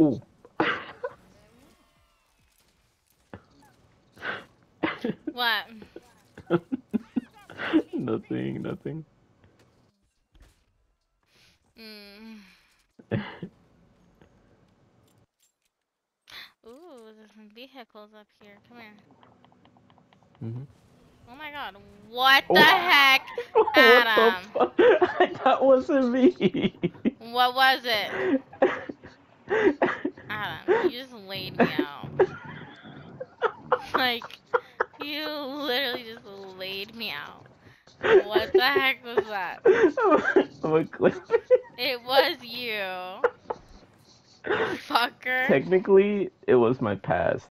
Ooh. What? nothing, nothing. Mm. Ooh, there's some vehicles up here. Come here. hmm Oh my god. What the Oh. heck? what Adam. the that wasn't me. What was it? You just laid me out. Like, you literally just laid me out. What the heck was that? I'm a clip. It was you. Fucker. Technically, it was my past.